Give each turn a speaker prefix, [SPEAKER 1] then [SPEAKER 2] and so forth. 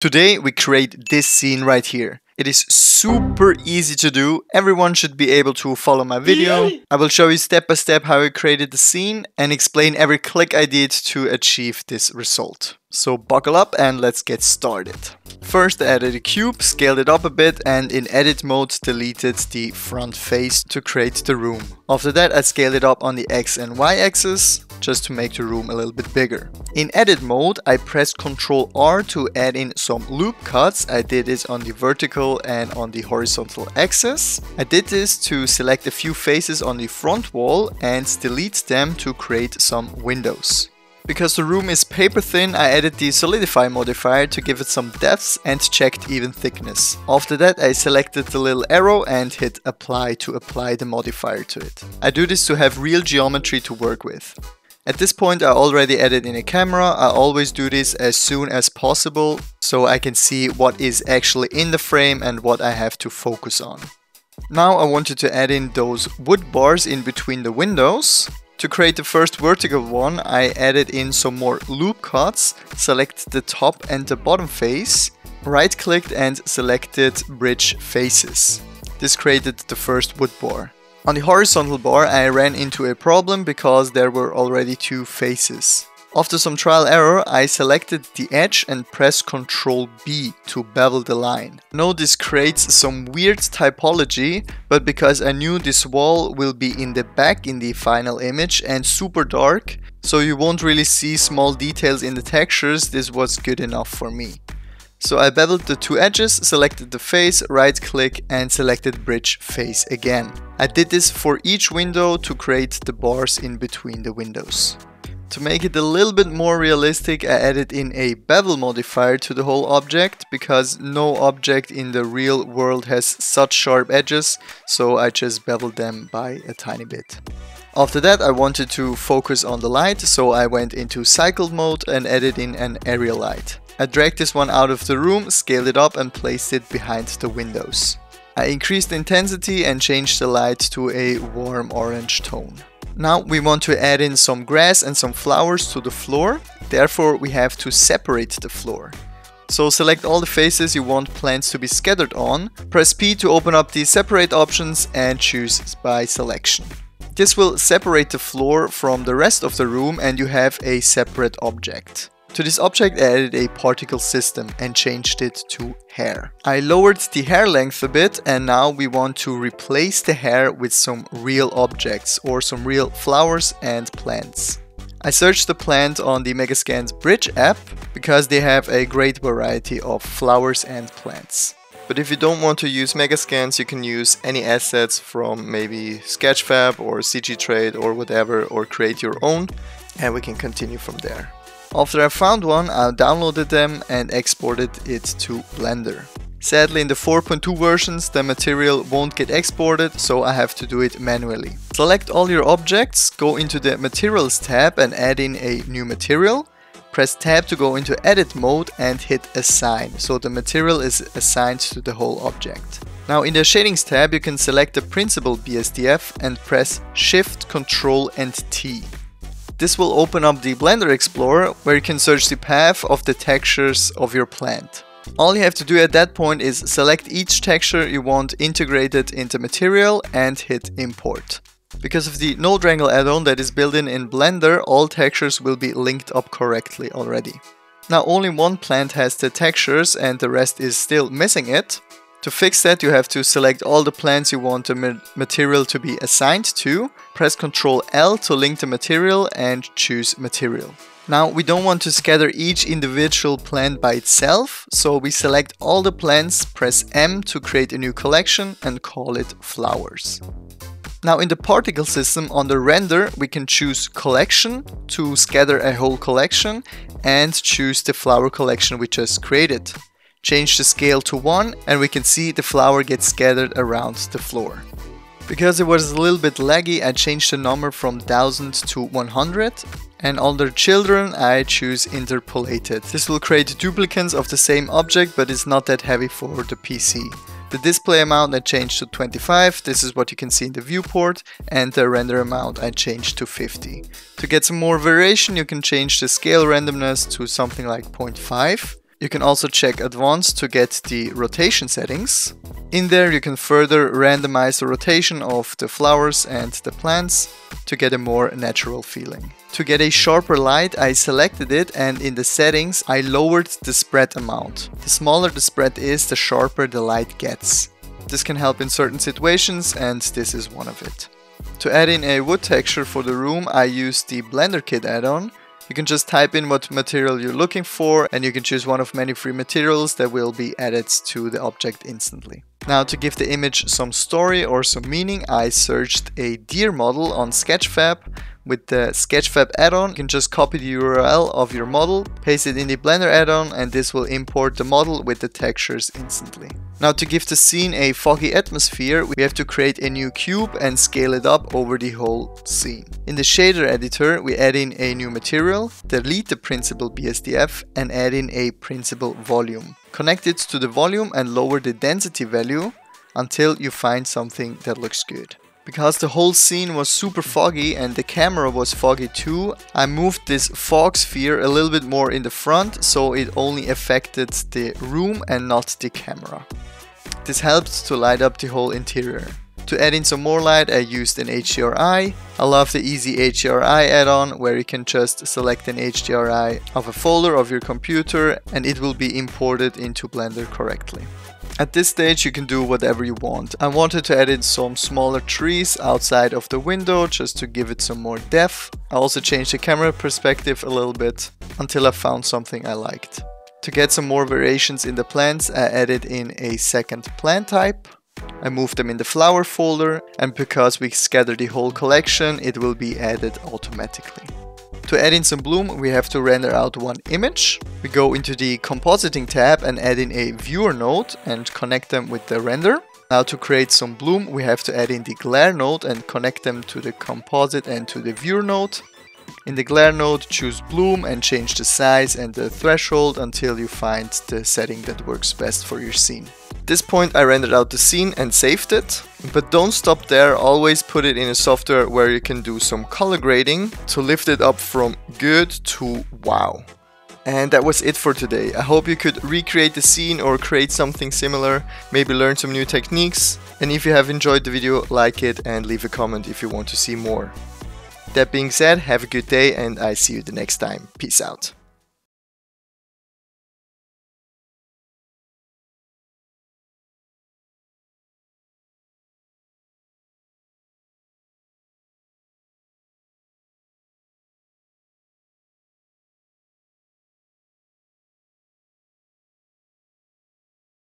[SPEAKER 1] Today we create this scene right here. It is super easy to do. Everyone should be able to follow my video. I will show you step by step how I created the scene and explain every click I did to achieve this result. So buckle up and let's get started. First I added a cube, scaled it up a bit and in edit mode deleted the front face to create the room. After that I scaled it up on the X and Y axis just to make the room a little bit bigger. In edit mode I pressed Ctrl R to add in some loop cuts. I did this on the vertical and on the horizontal axis. I did this to select a few faces on the front wall and delete them to create some windows. Because the room is paper thin, I added the solidify modifier to give it some depth and checked even thickness. After that I selected the little arrow and hit apply to apply the modifier to it. I do this to have real geometry to work with. At this point I already added in a camera, I always do this as soon as possible so I can see what is actually in the frame and what I have to focus on. Now I wanted to add in those wood bars in between the windows to create the first vertical one, I added in some more loop cuts, select the top and the bottom face, right clicked and selected bridge faces. This created the first wood bar. On the horizontal bar I ran into a problem because there were already two faces. After some trial error, I selected the edge and pressed Ctrl B to bevel the line. Now this creates some weird topology, but because I knew this wall will be in the back in the final image and super dark, so you won't really see small details in the textures, this was good enough for me. So I beveled the two edges, selected the face, right click and selected bridge face again. I did this for each window to create the bars in between the windows. To make it a little bit more realistic, I added in a bevel modifier to the whole object because no object in the real world has such sharp edges, so I just beveled them by a tiny bit. After that I wanted to focus on the light, so I went into Cycles mode and added in an area light. I dragged this one out of the room, scaled it up and placed it behind the windows. I increased the intensity and changed the light to a warm orange tone. Now we want to add in some grass and some flowers to the floor, therefore we have to separate the floor. So select all the faces you want plants to be scattered on, press P to open up the separate options and choose by selection. This will separate the floor from the rest of the room and you have a separate object. To this object I added a particle system and changed it to hair. I lowered the hair length a bit and now we want to replace the hair with some real objects or some real flowers and plants. I searched the plant on the Megascans Bridge app because they have a great variety of flowers and plants. But if you don't want to use Megascans, you can use any assets from maybe Sketchfab or CG Trade or whatever or create your own and we can continue from there. After I found one, I downloaded them and exported it to Blender. Sadly in the 4.2 versions the material won't get exported, so I have to do it manually. Select all your objects, go into the Materials tab and add in a new material. Press tab to go into edit mode and hit assign, so the material is assigned to the whole object. Now in the shadings tab you can select the principled BSDF and press shift, Ctrl and T. This will open up the Blender Explorer where you can search the path of the textures of your plant. All you have to do at that point is select each texture you want integrated into material and hit import. Because of the node wrangle add-on that is built in in Blender, all textures will be linked up correctly already. Now only one plant has the textures and the rest is still missing it. To fix that you have to select all the plants you want the ma material to be assigned to, press Ctrl L to link the material and choose material. Now we don't want to scatter each individual plant by itself, so we select all the plants, press M to create a new collection and call it flowers. Now in the particle system on the render we can choose collection to scatter a whole collection and choose the flower collection we just created change the scale to 1 and we can see the flower gets scattered around the floor. Because it was a little bit laggy, I changed the number from 1000 to 100 and under children I choose interpolated. This will create duplicates of the same object but it's not that heavy for the PC. The display amount I changed to 25, this is what you can see in the viewport, and the render amount I changed to 50. To get some more variation you can change the scale randomness to something like 0.5 You can also check advanced to get the rotation settings. In there you can further randomize the rotation of the flowers and the plants to get a more natural feeling. To get a sharper light I selected it and in the settings I lowered the spread amount. The smaller the spread is the sharper the light gets. This can help in certain situations and this is one of it. To add in a wood texture for the room I used the Blender Kit add-on you can just type in what material you're looking for and you can choose one of many free materials that will be added to the object instantly. Now to give the image some story or some meaning, I searched a deer model on Sketchfab with the Sketchfab add-on, you can just copy the URL of your model, paste it in the Blender add-on and this will import the model with the textures instantly. Now to give the scene a foggy atmosphere, we have to create a new cube and scale it up over the whole scene. In the shader editor, we add in a new material, delete the principled BSDF and add in a principled volume. Connect it to the volume and lower the density value until you find something that looks good. Because the whole scene was super foggy and the camera was foggy too, I moved this fog sphere a little bit more in the front so it only affected the room and not the camera. This helped to light up the whole interior. To add in some more light I used an HDRI. I love the easy HDRI add-on where you can just select an HDRI of a folder of your computer and it will be imported into Blender correctly. At this stage you can do whatever you want. I wanted to add in some smaller trees outside of the window just to give it some more depth. I also changed the camera perspective a little bit until I found something I liked. To get some more variations in the plants I added in a second plant type. I move them in the flower folder and because we scatter the whole collection it will be added automatically. To add in some bloom, we have to render out one image. We go into the compositing tab and add in a viewer node and connect them with the render. Now to create some bloom, we have to add in the glare node and connect them to the composite and to the viewer node. In the glare node, choose bloom and change the size and the threshold until you find the setting that works best for your scene. At this point I rendered out the scene and saved it. But don't stop there, always put it in a software where you can do some color grading to lift it up from good to wow. And that was it for today. I hope you could recreate the scene or create something similar, maybe learn some new techniques. And if you have enjoyed the video, like it and leave a comment if you want to see more. That being said, have a good day and I see you the next time. Peace out.